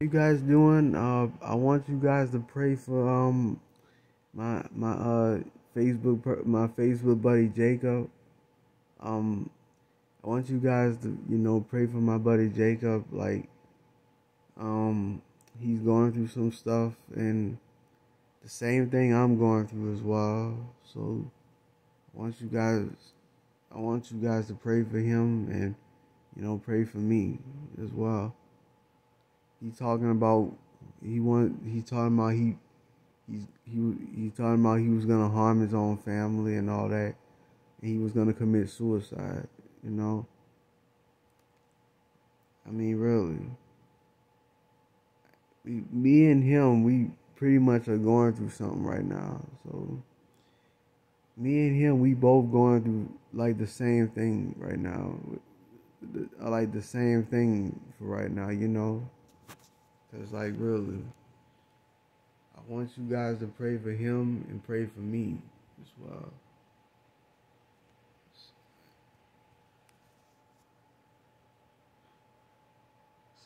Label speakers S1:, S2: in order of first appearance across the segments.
S1: you guys doing? Uh, I want you guys to pray for um my my uh Facebook my Facebook buddy Jacob. Um, I want you guys to you know pray for my buddy Jacob. Like, um, he's going through some stuff and the same thing I'm going through as well. So, I want you guys, I want you guys to pray for him and you know pray for me as well. He talking about he want he talking about he he's he he talking about he was gonna harm his own family and all that, and he was gonna commit suicide. You know. I mean, really. We, me and him, we pretty much are going through something right now. So, me and him, we both going through like the same thing right now. Like the same thing for right now, you know. Cause like really, I want you guys to pray for him and pray for me as well.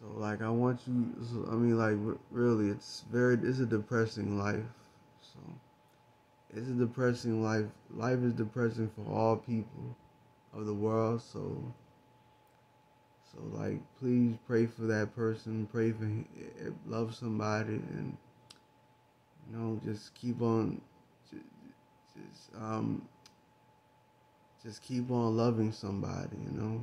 S1: So like I want you. So, I mean like really, it's very. It's a depressing life. So it's a depressing life. Life is depressing for all people of the world. So so like, please pray for that person. Pray for eh, love somebody, and you know, just keep on, just, just um, just keep on loving somebody. You know.